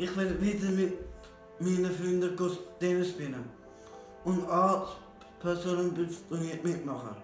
Ich will wieder mit meinen Freunden Tennis spielen. Und A Personen mitmachen.